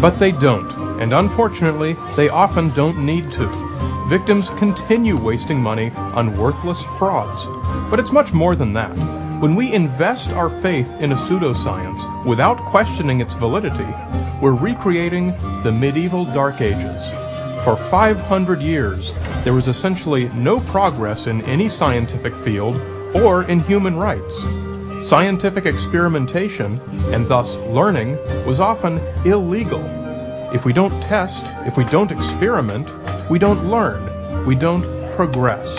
But they don't, and unfortunately, they often don't need to. Victims continue wasting money on worthless frauds. But it's much more than that. When we invest our faith in a pseudoscience without questioning its validity, we're recreating the medieval Dark Ages. For 500 years, there was essentially no progress in any scientific field or in human rights. Scientific experimentation, and thus learning, was often illegal. If we don't test, if we don't experiment, we don't learn, we don't progress.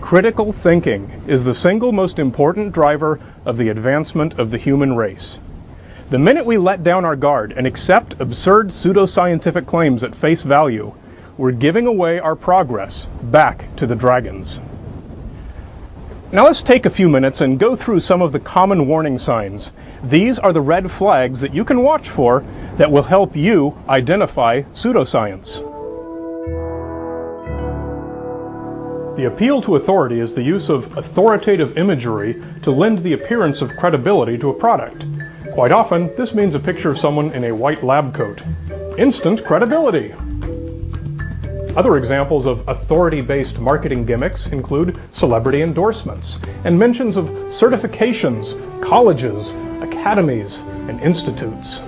Critical thinking is the single most important driver of the advancement of the human race. The minute we let down our guard and accept absurd pseudoscientific claims at face value, we're giving away our progress back to the dragons. Now let's take a few minutes and go through some of the common warning signs. These are the red flags that you can watch for that will help you identify pseudoscience. The appeal to authority is the use of authoritative imagery to lend the appearance of credibility to a product. Quite often, this means a picture of someone in a white lab coat. Instant credibility! Other examples of authority-based marketing gimmicks include celebrity endorsements and mentions of certifications, colleges, academies, and institutes.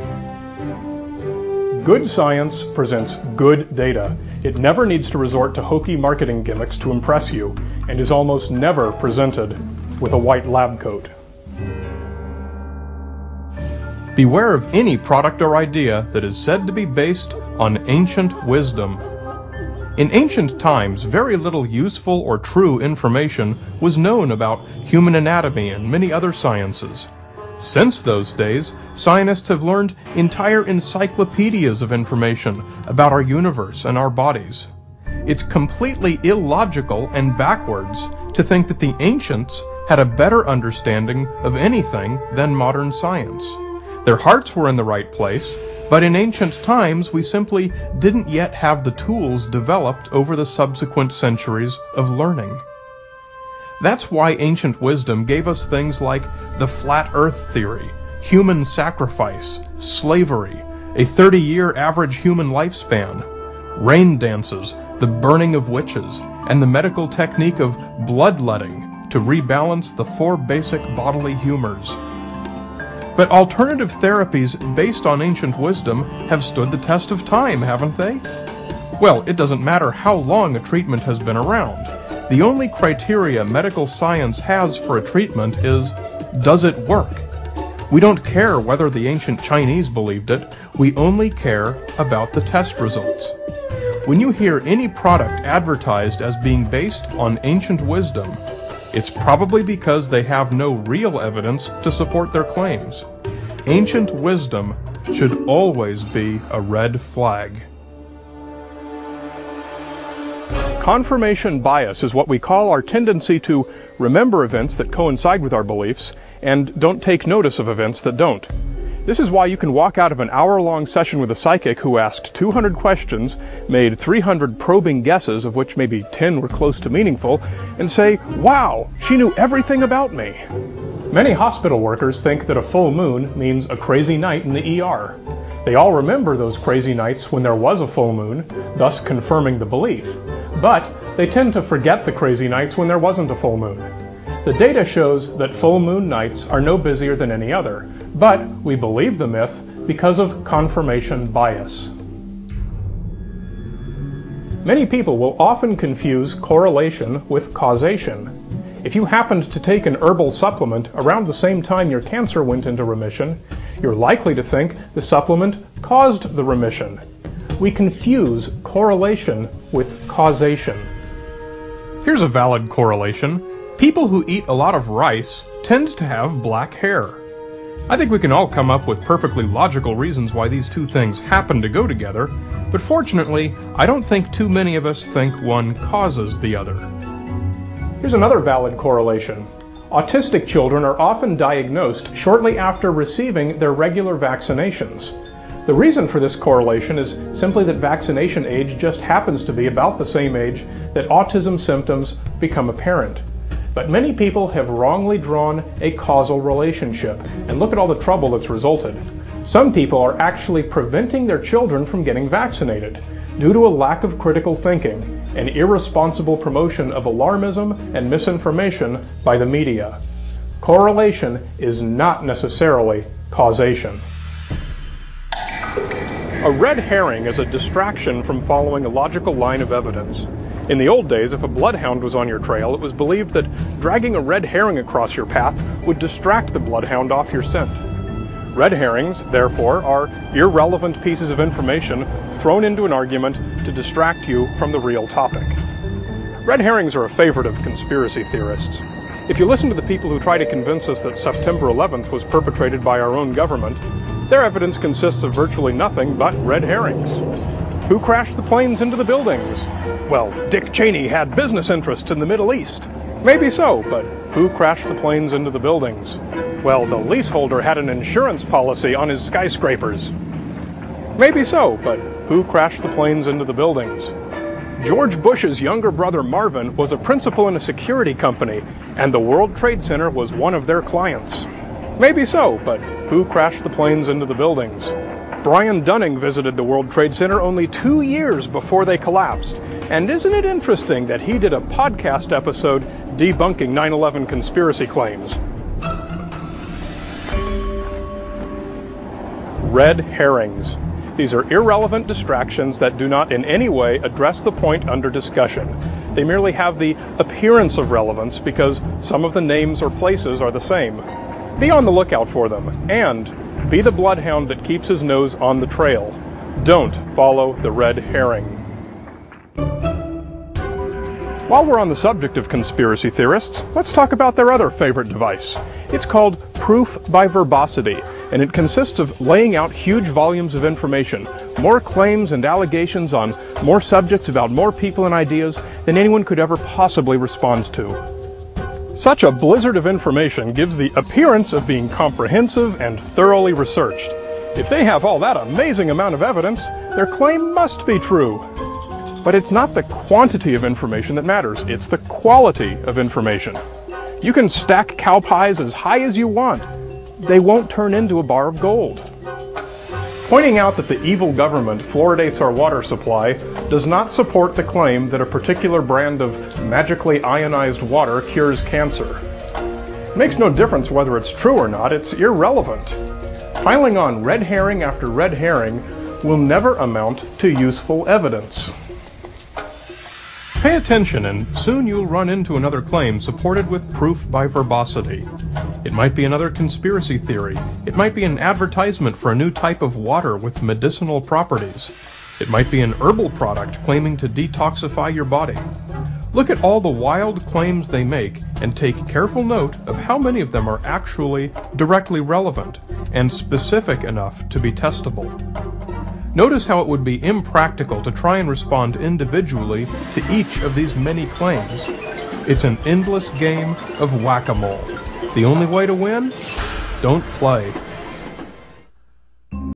Good science presents good data. It never needs to resort to hokey marketing gimmicks to impress you, and is almost never presented with a white lab coat. Beware of any product or idea that is said to be based on ancient wisdom. In ancient times, very little useful or true information was known about human anatomy and many other sciences. Since those days, scientists have learned entire encyclopedias of information about our universe and our bodies. It's completely illogical and backwards to think that the ancients had a better understanding of anything than modern science. Their hearts were in the right place, but in ancient times we simply didn't yet have the tools developed over the subsequent centuries of learning. That's why ancient wisdom gave us things like the flat earth theory, human sacrifice, slavery, a 30 year average human lifespan, rain dances, the burning of witches, and the medical technique of bloodletting to rebalance the four basic bodily humors. But alternative therapies based on ancient wisdom have stood the test of time, haven't they? Well, it doesn't matter how long a treatment has been around. The only criteria medical science has for a treatment is, does it work? We don't care whether the ancient Chinese believed it, we only care about the test results. When you hear any product advertised as being based on ancient wisdom, it's probably because they have no real evidence to support their claims. Ancient wisdom should always be a red flag. Confirmation bias is what we call our tendency to remember events that coincide with our beliefs and don't take notice of events that don't. This is why you can walk out of an hour-long session with a psychic who asked 200 questions, made 300 probing guesses, of which maybe 10 were close to meaningful, and say, wow, she knew everything about me. Many hospital workers think that a full moon means a crazy night in the ER. They all remember those crazy nights when there was a full moon, thus confirming the belief. But they tend to forget the crazy nights when there wasn't a full moon. The data shows that full moon nights are no busier than any other, but we believe the myth because of confirmation bias. Many people will often confuse correlation with causation. If you happened to take an herbal supplement around the same time your cancer went into remission, you're likely to think the supplement caused the remission. We confuse correlation with causation. Here's a valid correlation. People who eat a lot of rice tend to have black hair. I think we can all come up with perfectly logical reasons why these two things happen to go together, but fortunately, I don't think too many of us think one causes the other. Here's another valid correlation. Autistic children are often diagnosed shortly after receiving their regular vaccinations. The reason for this correlation is simply that vaccination age just happens to be about the same age that autism symptoms become apparent. But many people have wrongly drawn a causal relationship, and look at all the trouble that's resulted. Some people are actually preventing their children from getting vaccinated due to a lack of critical thinking and irresponsible promotion of alarmism and misinformation by the media. Correlation is not necessarily causation. A red herring is a distraction from following a logical line of evidence. In the old days, if a bloodhound was on your trail, it was believed that dragging a red herring across your path would distract the bloodhound off your scent. Red herrings, therefore, are irrelevant pieces of information thrown into an argument to distract you from the real topic. Red herrings are a favorite of conspiracy theorists. If you listen to the people who try to convince us that September 11th was perpetrated by our own government, their evidence consists of virtually nothing but red herrings. Who crashed the planes into the buildings? Well, Dick Cheney had business interests in the Middle East. Maybe so, but who crashed the planes into the buildings? Well, the leaseholder had an insurance policy on his skyscrapers. Maybe so, but who crashed the planes into the buildings? George Bush's younger brother Marvin was a principal in a security company, and the World Trade Center was one of their clients. Maybe so, but who crashed the planes into the buildings? Brian Dunning visited the World Trade Center only two years before they collapsed. And isn't it interesting that he did a podcast episode debunking 9 11 conspiracy claims? Red herrings. These are irrelevant distractions that do not in any way address the point under discussion. They merely have the appearance of relevance because some of the names or places are the same. Be on the lookout for them, and be the bloodhound that keeps his nose on the trail. Don't follow the red herring. While we're on the subject of conspiracy theorists, let's talk about their other favorite device. It's called proof by verbosity, and it consists of laying out huge volumes of information, more claims and allegations on more subjects about more people and ideas than anyone could ever possibly respond to. Such a blizzard of information gives the appearance of being comprehensive and thoroughly researched. If they have all that amazing amount of evidence, their claim must be true. But it's not the quantity of information that matters, it's the quality of information. You can stack cow pies as high as you want. They won't turn into a bar of gold. Pointing out that the evil government fluoridates our water supply does not support the claim that a particular brand of magically ionized water cures cancer. It makes no difference whether it's true or not, it's irrelevant. Piling on red herring after red herring will never amount to useful evidence. Pay attention and soon you'll run into another claim supported with proof by verbosity. It might be another conspiracy theory. It might be an advertisement for a new type of water with medicinal properties. It might be an herbal product claiming to detoxify your body. Look at all the wild claims they make and take careful note of how many of them are actually directly relevant and specific enough to be testable. Notice how it would be impractical to try and respond individually to each of these many claims. It's an endless game of whack-a-mole. The only way to win? Don't play.